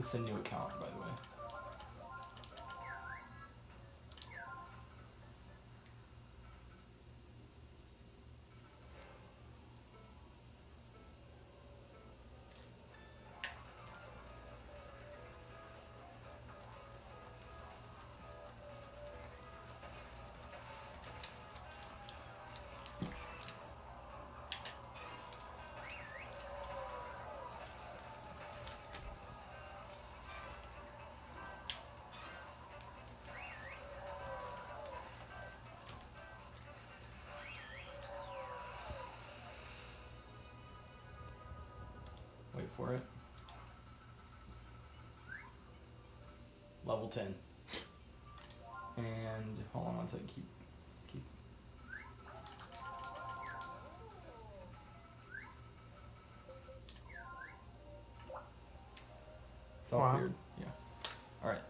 This is a new account, by the way. Wait for it. Level 10. And hold on one second. Keep. Keep. It's all Wow. cleared. Yeah. Alright.